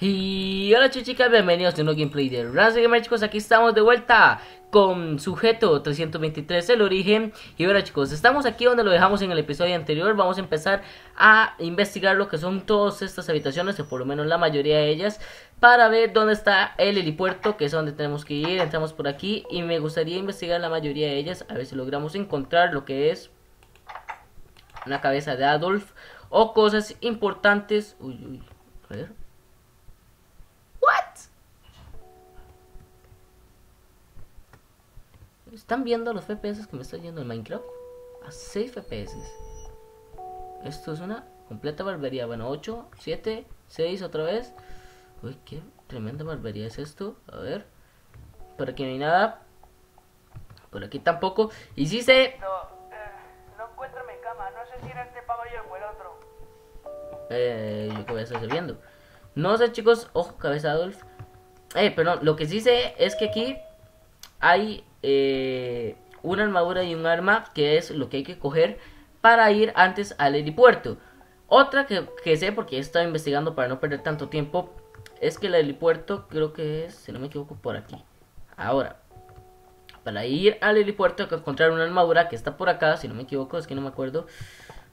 Y hola chicas, bienvenidos a un nuevo gameplay de Raza Gamer chicos, aquí estamos de vuelta con sujeto 323 el origen. Y ahora chicos, estamos aquí donde lo dejamos en el episodio anterior. Vamos a empezar a investigar lo que son todas estas habitaciones, o por lo menos la mayoría de ellas Para ver dónde está el helipuerto, que es donde tenemos que ir, entramos por aquí Y me gustaría investigar la mayoría de ellas, a ver si logramos encontrar lo que es Una cabeza de Adolf o cosas importantes. Uy, uy, a ver ¿Están viendo los FPS que me está yendo en Minecraft? A 6 FPS. Esto es una completa barbería. Bueno, 8, 7, 6 otra vez. Uy, qué tremenda barbería es esto. A ver. Por aquí no hay nada. Por aquí tampoco. Y si se... No, eh, no encuentro mi cama. No sé si era este pabellón o el otro. Eh, yo qué voy a estar viendo. No sé, chicos. Ojo, cabeza Adolf. Eh, perdón. Lo que sí sé es que aquí hay eh, una armadura y un arma que es lo que hay que coger para ir antes al helipuerto. Otra que, sé porque he estado investigando para no perder tanto tiempo es que el helipuerto creo que es, si no me equivoco, por aquí. Ahora, para ir al helipuerto hay que encontrar una armadura que está por acá, si no me equivoco, es que no me acuerdo.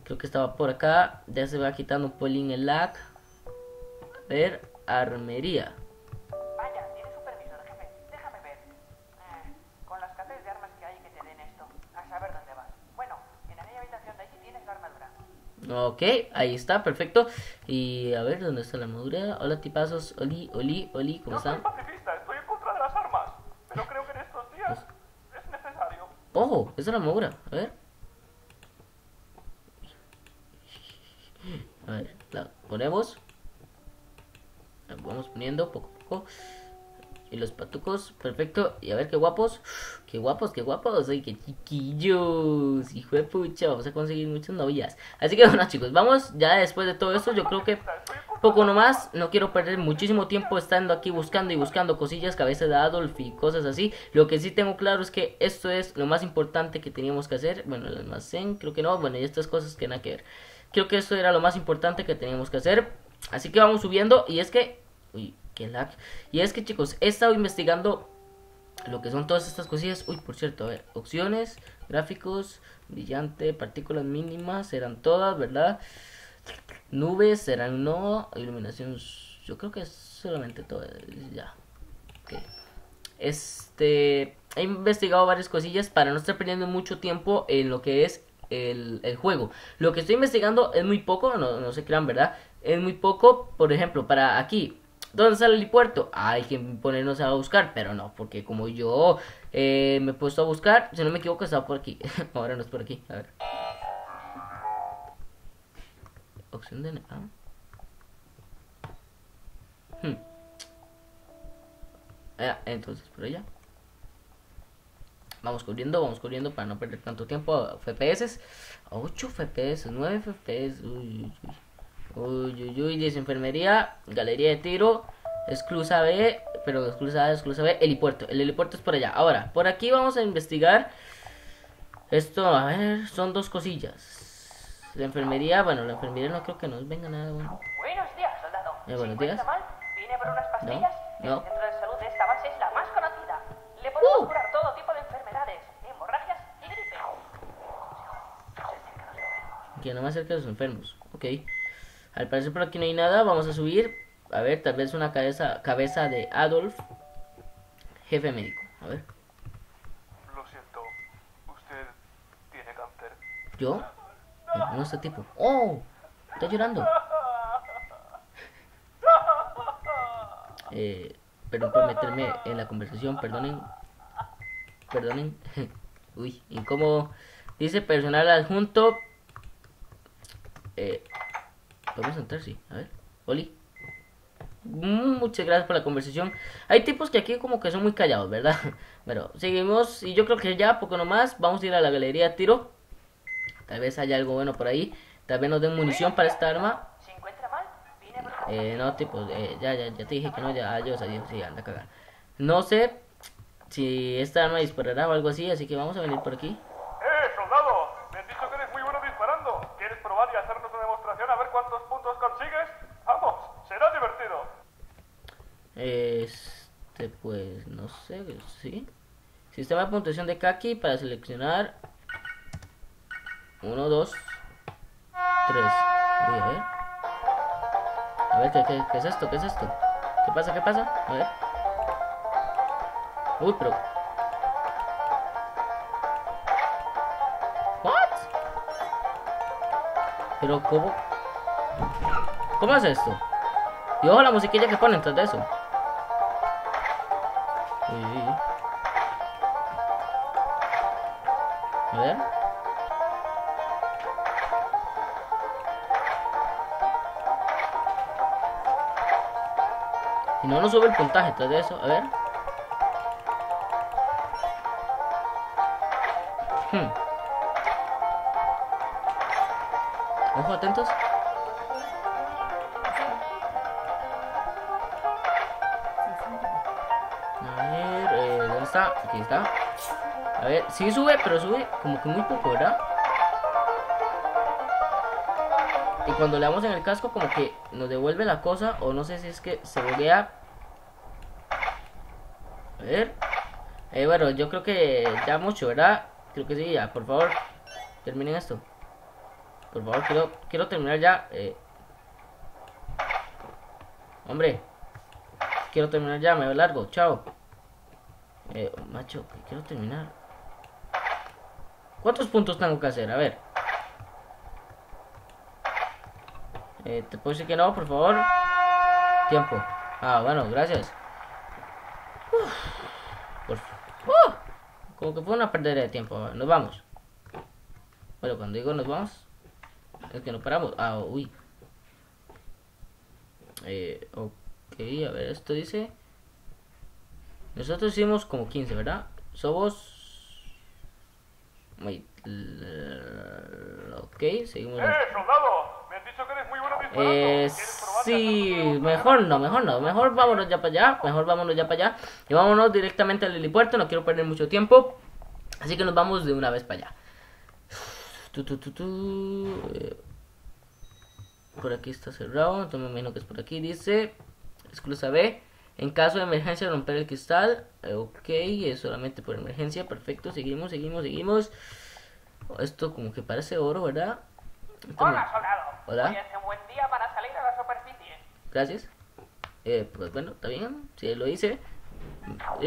Creo que estaba por acá. Ya se va quitando un polín el lag. A ver, armería. Ok, ahí está, perfecto. Y a ver, ¿dónde está la armadura? Hola, tipazos. Oli, Oli, Oli, ¿cómo están? Soy pacifista, estoy en contra de las armas. Pero creo que en estos días es necesario. Ojo, esa es la armadura. A ver. A ver, la ponemos. La vamos poniendo poco a poco. Y los patucos, perfecto. Y a ver qué guapos. Qué guapos, qué guapos. Ay, qué chiquillos. Hijo de pucha, vamos a conseguir muchas novias. Así que bueno, chicos, vamos. Ya después de todo esto, yo creo que poco nomás. No quiero perder muchísimo tiempo estando aquí buscando y buscando cosillas, cabeza de Adolf y cosas así. Lo que sí tengo claro es que esto es lo más importante que teníamos que hacer. Bueno, el almacén, creo que no. Bueno, y estas cosas que nada que ver. Creo que esto era lo más importante que teníamos que hacer. Así que vamos subiendo. Y es que. Uy, y es que chicos, he estado investigando lo que son todas estas cosillas. Uy, por cierto, a ver, opciones, gráficos, brillante, partículas mínimas, serán todas, ¿verdad? Nubes, serán no, iluminación, yo creo que es solamente todo, ya. Este, he investigado varias cosillas para no estar perdiendo mucho tiempo en lo que es el, el, juego. Lo que estoy investigando es muy poco, no, no se crean, ¿verdad? Es muy poco, por ejemplo, para aquí, ¿Dónde sale el puerto? Hay que ponernos a buscar, pero no, porque como yo eh, me he puesto a buscar, si no me equivoco, estaba por aquí. Ahora no es por aquí, a ver. Opción de... Ah. Hmm. Ah, entonces, por allá. Vamos corriendo, vamos corriendo para no perder tanto tiempo. FPS, 8 FPS, 9 FPS. Uy, uy, uy. Uy, uy, uy, dice enfermería, galería de tiro, exclusa B, pero exclusa A, exclusa B, helipuerto. El helipuerto es por allá. Ahora, por aquí vamos a investigar. Esto, a ver, son dos cosillas. La enfermería, bueno, la enfermería no creo que nos venga nada bueno. Buenos días, soldado. Eh, buenos días. Mal, vine por unas pastillas. No, El centro de salud de esta base es la más conocida. Le podemos uh. curar todo tipo de enfermedades, hemorragias y gripe. Que no me acerque a los enfermos. Ok. Al parecer por aquí no hay nada. Vamos a subir. A ver, tal vez una cabeza, cabeza de Adolf. Jefe médico. A ver. Lo siento. Usted tiene cáncer. ¿Yo? No, este tipo. ¡Oh! Está llorando. Eh, perdón por meterme en la conversación. Perdonen. Perdonen. Uy, incómodo. Dice personal adjunto. Eh, Podemos entrar, sí. A ver. Oli. Mm, muchas gracias por la conversación. Hay tipos que aquí como que son muy callados, ¿verdad? Pero seguimos y yo creo que ya poco nomás vamos a ir a la galería de tiro. Tal vez haya algo bueno por ahí. Tal vez nos den munición para esta arma. Eh, no, tipo, eh, ya, ya, ya te dije que no, ya, adiós, adiós, sí, anda a cagar. No sé si esta arma disparará o algo así, así que vamos a venir por aquí. Este, pues, no sé, sí. Sistema de puntuación de Kaki para seleccionar. 1, 2, 3. Voy a ver. A ver, ¿qué, qué, qué es esto? ¿Qué es esto? ¿Qué pasa? ¿Qué pasa? A ver. Uy, pero... ¿What? Pero, ¿cómo? ¿Cómo es esto? Y ojo la musiquilla que ponen tras de eso. A ver. Y no nos sube el puntaje tras de eso. A ver. Hmm. Ojo, atentos. Aquí está. A ver, sí sube, pero sube como que muy poco, ¿verdad? Y cuando le damos en el casco, como que nos devuelve la cosa, o no sé si es que se buguea. A ver. Eh, bueno, yo creo que ya mucho, ¿verdad? Creo que sí, ya, por favor, terminen esto. Por favor, quiero, quiero terminar ya. Eh. Hombre, quiero terminar ya, me veo largo, chao. Eh, macho, quiero terminar. ¿Cuántos puntos tengo que hacer? A ver. Eh, ¿Te puedo decir que no, por favor? Tiempo. Ah, bueno, gracias. Uf, por ¡Uh! Como que fue una pérdida de tiempo. Nos vamos. Bueno, cuando digo nos vamos, es que no paramos. Ah, uy. Eh, ok, a ver, esto dice. Nosotros hicimos como 15, ¿verdad? Somos. Ok, seguimos. ¡Eh, soldado! Me han dicho que eres muy bueno disparando. Eh, ¿Quieres probar sí, mejor no, mejor no, mejor vámonos ya para allá, mejor vámonos ya para allá y vámonos directamente al helipuerto, no quiero perder mucho tiempo, así que nos vamos de una vez para allá. Tu, tu, tu, tu, eh, por aquí está cerrado, entonces me imagino que es por aquí, dice, exclusa B, en caso de emergencia romper el cristal, ok, es solamente por emergencia, perfecto, seguimos, seguimos, seguimos, esto como que parece oro, ¿verdad? Esto me- Hola, soldado. Hola. Hoy es un buen día para salir a la superficie. Gracias. Eh, pues bueno, está bien. Si lo hice.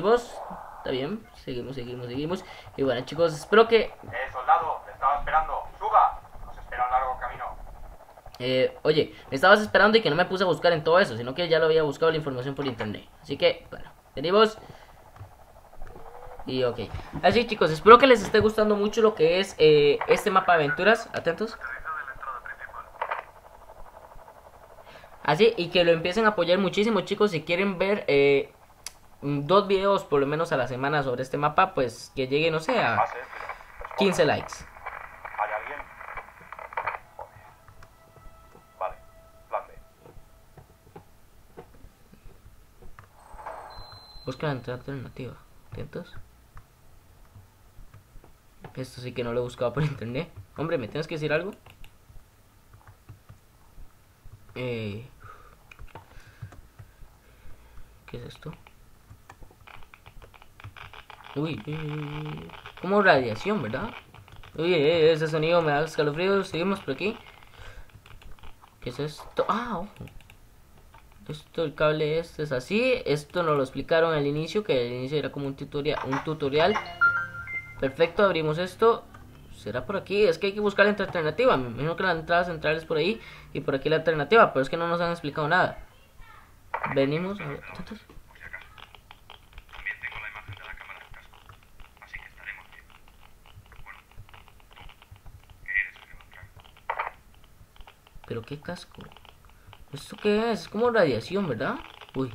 Vos, está bien. Seguimos, seguimos, seguimos. Y bueno, chicos, espero que. Eh, soldado, te estaba esperando. Suba. Nos espera un largo camino. Eh, oye, me estabas esperando y que no me puse a buscar en todo eso, sino que ya lo había buscado la información por internet. Así que, bueno, venimos. Y ok. Así, chicos, espero que les esté gustando mucho lo que es eh, este mapa de aventuras. Atentos. Así, y que lo empiecen a apoyar muchísimo, chicos. Si quieren ver eh, mm, dos videos por lo menos a la semana sobre este mapa, pues que llegue, no sé, a Pase. 15 likes. Busca la entrada alternativa. ¿Atentos? Esto sí que no lo he buscado por internet. Hombre, ¿me tienes que decir algo? Eh... ¿Qué es esto? Uy, uy, uy, uy. como radiación, ¿verdad? Uy, eh, ese sonido me da escalofríos. Seguimos por aquí. ¿Qué es esto? Ah, ojo. Esto, el cable este es así. Esto nos lo explicaron al inicio, que al inicio era como un tutorial. Un tutorial. Perfecto, abrimos esto. ¿Será por aquí? Es que hay que buscar la alternativa. Me imagino que la entrada central es por ahí y por aquí la alternativa, pero es que no nos han explicado nada. Venimos a ver. ¿Pero qué casco? ¿Esto qué es? Es como radiación, ¿verdad? Uy.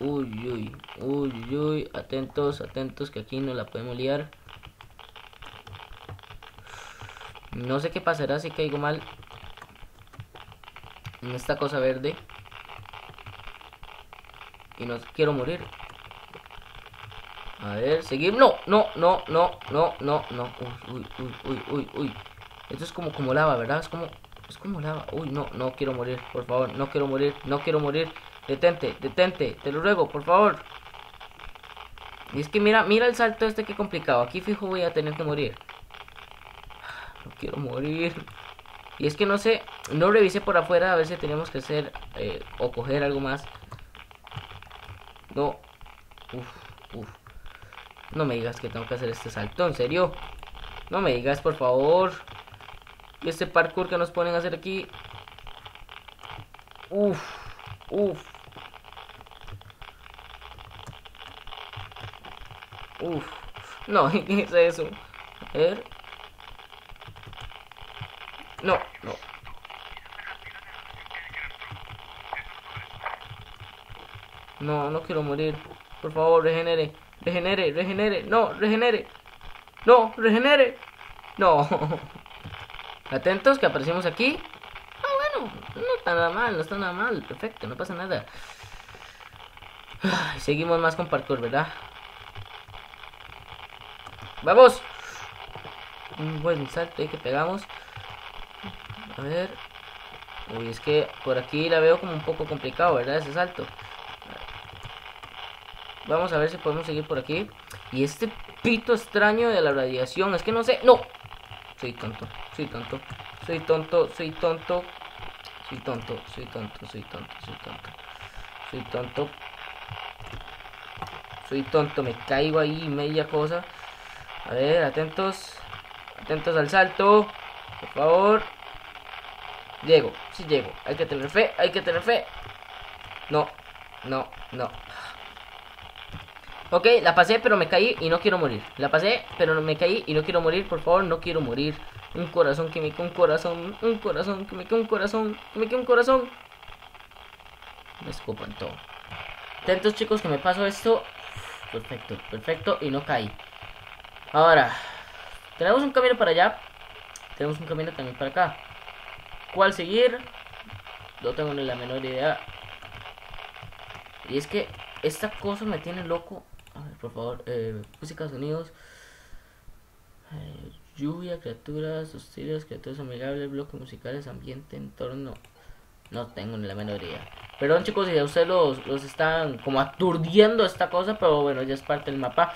Uy, uy, uy, uy. Atentos, atentos, que aquí no la podemos liar. No sé qué pasará si caigo mal en esta cosa verde. Y no quiero morir. A ver, seguir. No, no, no, no, no, no, no. Uy, uy, uy, uy, uy, uy. Esto es como, como lava, ¿verdad? Es como. Es como lava. Uy, no, no quiero morir, por favor, no quiero morir, no quiero morir. Detente, detente, te lo ruego, por favor. Y es que mira, mira el salto este que complicado. Aquí fijo voy a tener que morir. No quiero morir. Y es que no sé, no revisé por afuera a ver si tenemos que hacer eh, o coger algo más. No. Uf, uf. No me digas que tengo que hacer este salto, en serio. No me digas, por favor. Este parkour que nos ponen a hacer aquí. Uf, uf. Uf. No, ¿qué es eso? A ver. No, no. No, no quiero morir. Por favor, regenere. Regenere, regenere. No, regenere. No, regenere. No. Atentos que aparecemos aquí. Ah, bueno, no está nada mal, no está nada mal. Perfecto, no pasa nada. Seguimos más con parkour, ¿verdad? ¡Vamos! Un buen salto ahí que pegamos. A ver. Uy, es que por aquí la veo como un poco complicado, ¿verdad? Ese salto. Vamos a ver si podemos seguir por aquí. Y este pito extraño de la radiación. Es que no sé. ¡No! Soy tonto, soy tonto. Soy tonto, soy tonto. Soy tonto, soy tonto, soy tonto, soy tonto. Soy tonto. Soy tonto, me caigo ahí media cosa. A ver, atentos. Atentos al salto. Por favor. Llego, sí llego. Hay que tener fe, hay que tener fe. No, no, no. Ok, la pasé, pero me caí y no quiero morir. La pasé, pero me caí y no quiero morir. Por favor, no quiero morir. Un corazón que me quede un corazón. Un corazón que me quede un corazón. Que me quede un corazón. Me escupan todo. Atentos, chicos, que me paso esto. Perfecto, perfecto. Y no caí. Ahora, tenemos un camino para allá. Tenemos un camino también para acá. ¿Cuál seguir? No tengo ni la menor idea. Y es que esta cosa me tiene loco. Por favor, eh, música, sonidos. Eh, lluvia, criaturas hostiles, criaturas amigables, bloques musicales, ambiente, entorno. No tengo ni la menor idea. Perdón chicos si a ustedes los, los están como aturdiendo esta cosa, pero bueno, ya es parte del mapa.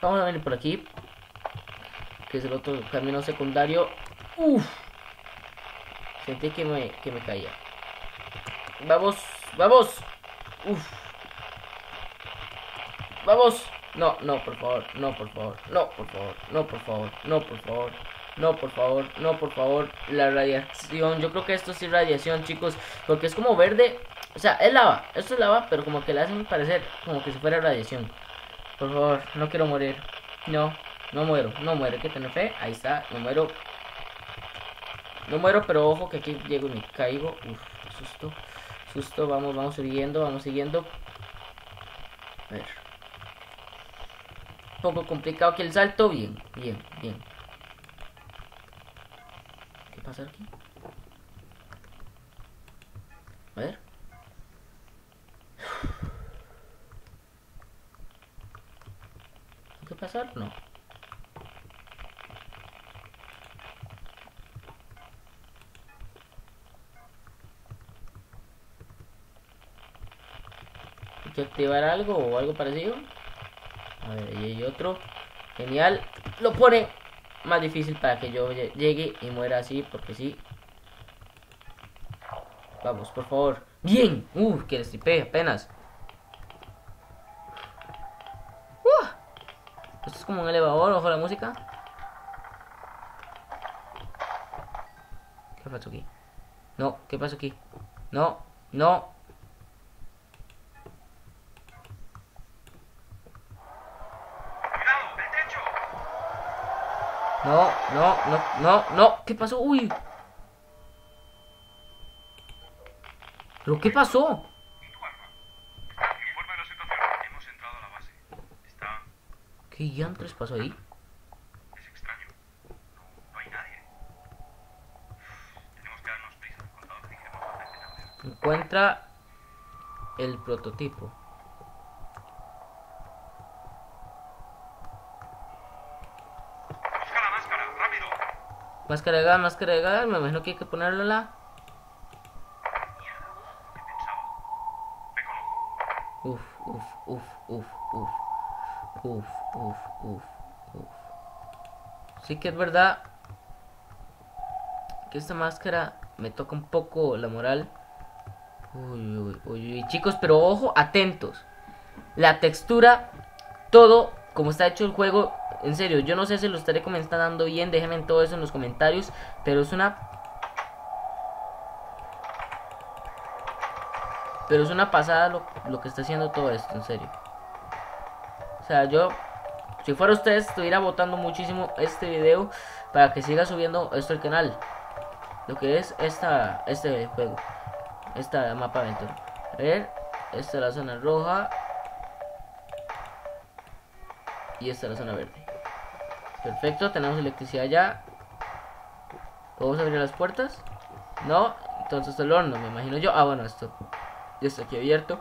Vamos a venir por aquí. Que es el otro camino secundario. Uf. Sentí que me, que me caía. Vamos, vamos. Uf. Vamos. No, no, por favor. No, por favor. No, por favor. No, por favor. No, por favor. No, por favor. No, por favor. La radiación. Yo creo que esto sí es radiación, chicos. Porque es como verde. O sea, es lava. Esto es lava, pero como que le hacen parecer como que si fuera radiación. Por favor, no quiero morir. No, no muero. No muero. Hay que tener fe. Ahí está. No muero. No muero, pero ojo que aquí llego y me caigo. Uf, susto. Susto. Vamos, vamos siguiendo. Vamos siguiendo. A ver. Poco complicado que el salto. Bien, bien, bien. ¿Qué pasa aquí? A ver. ¿Qué pasar? No. Hay que activar algo o algo parecido. A ver, ahí hay otro. Genial. Lo pone más difícil para que yo lle- llegue y muera así, porque sí. Vamos, por favor. Bien. Uh, que destripé apenas. Uh. Esto es como un elevador, ojo la música. ¿Qué pasó aquí? No, ¿qué pasó aquí? No, no. No, no, no, no, no. ¿Qué pasó? Uy. ¿Pero qué pasó? ¿Qué diantres pasó ahí? hay nadie. Encuentra el prototipo. Máscara! De gas, máscara de gas. Me imagino que hay que ponerla la. Uf, uf, uf, uf, uf. Uf, uf, uf, uf. Sí que es verdad que esta máscara me toca un poco la moral. Uy, uy, uy, uy. Chicos, pero ojo, atentos. La textura, todo como está hecho el juego. En serio, yo no sé si lo estaré comentando bien. Déjenme todo eso en los comentarios. Pero es una Pero es una pasada lo, que está haciendo todo esto, en serio. O sea, yo, si fuera ustedes, estuviera votando muchísimo este video para que siga subiendo esto al canal. Lo que es esta, este juego. Esta mapa aventura. A ver, esta es la zona roja. Y esta es la zona verde. Perfecto, tenemos electricidad ya. ¿Podemos abrir las puertas? No, entonces el horno, me imagino yo. Ah, bueno, esto ya está aquí abierto.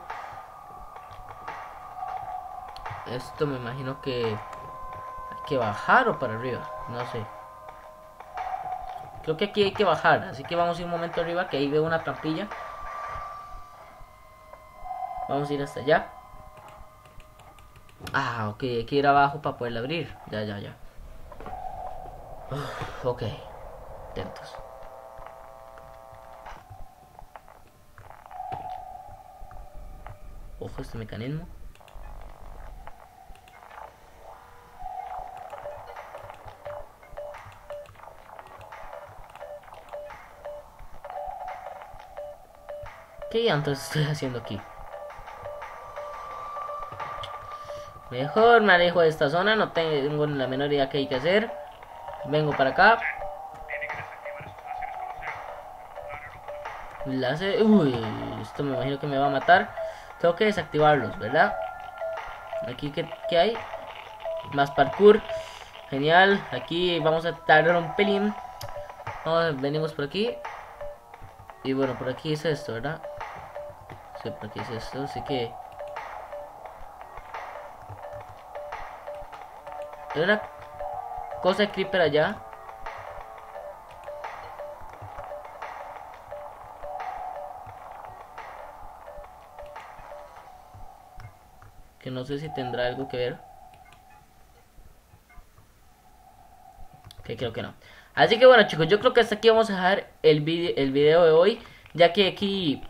Esto me imagino que hay que bajar o para arriba, no sé. Creo que aquí hay que bajar, así que vamos a ir un momento arriba, que ahí veo una trampilla. Vamos a ir hasta allá. Ah, ok, hay que ir abajo para poderla abrir. Ya, ya, ya. Uf, ok, atentos. Ojo este mecanismo. ¿Qué entonces estoy haciendo aquí? Mejor me alejo de esta zona, no tengo la menor idea qué hay que hacer. Vengo para acá. Láser. Uy, esto me imagino que me va a matar. Tengo que desactivarlos, ¿verdad? Aquí, ¿qué, qué hay? Más parkour. Genial. Aquí vamos a tardar un pelín. Vamos, venimos por aquí. Y bueno, por aquí es esto, ¿verdad? Sí, por aquí es esto. Así que... Una cosa de creeper allá. que no sé si tendrá algo que ver. Que creo que no. Así que bueno chicos, yo creo que hasta aquí vamos a dejar el, vide el video de hoy. Ya que aquí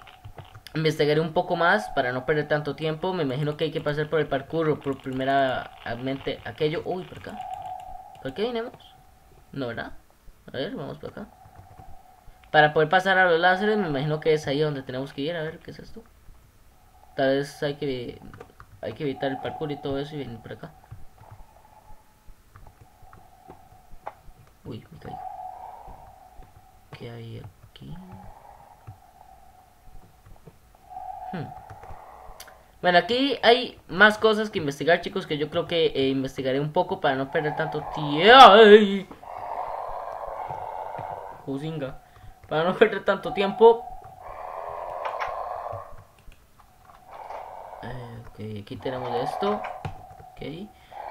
investigaré un poco más para no perder tanto tiempo. Me imagino que hay que pasar por el parkour por primeramente aquello. Uy, por acá. ¿Por qué vinimos? No, ¿verdad? A ver, vamos por acá. Para poder pasar a los láseres, me imagino que es ahí donde tenemos que ir. A ver, ¿qué es esto? Tal vez hay que hay que evitar el parkour y todo eso y venir por acá. Uy, me caigo. ¿Qué hay aquí? Hmm. Bueno, aquí hay más cosas que investigar, chicos, que yo creo que eh, investigaré un poco para no perder tanto tiempo. Josinga. Para no perder tanto tiempo. Eh, ok, aquí tenemos esto. Ok.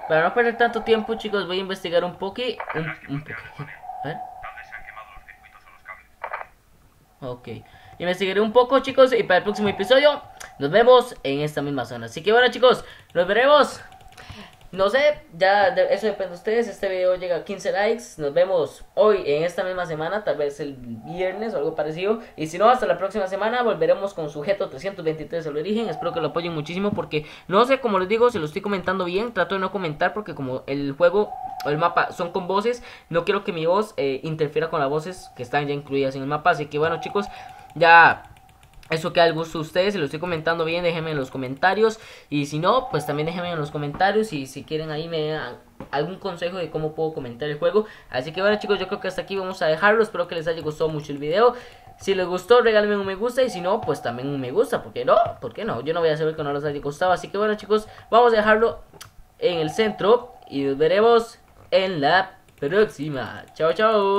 Para no perder tanto tiempo, chicos, voy a investigar un poco. Un, un poco. A ver. Ok. Investigaré un poco, chicos, y para el próximo episodio nos vemos en esta misma zona. Así que bueno, chicos, nos veremos. No sé, ya eso depende de ustedes. Este video llega a 15 likes. Nos vemos hoy en esta misma semana, tal vez el viernes o algo parecido. Y si no, hasta la próxima semana volveremos con sujeto 323 al origen. Espero que lo apoyen muchísimo porque no sé, como les digo, se lo estoy comentando bien. Trato de no comentar porque como el juego o el mapa son con voces, no quiero que mi voz eh, interfiera con las voces que están ya incluidas en el mapa. Así que bueno, chicos, ya eso queda al gusto de ustedes, si lo estoy comentando bien, déjenme en los comentarios. Y si no, pues también déjenme en los comentarios. Y si quieren ahí me dan algún consejo de cómo puedo comentar el juego. Así que bueno chicos, yo creo que hasta aquí vamos a dejarlo. Espero que les haya gustado mucho el video. Si les gustó, regálenme un me gusta. Y si no, pues también un me gusta. ¿Por qué no? ¿Por qué no? Yo no voy a saber que no les haya gustado. Así que bueno chicos, vamos a dejarlo en el centro. Y nos veremos en la próxima. Chao, chao.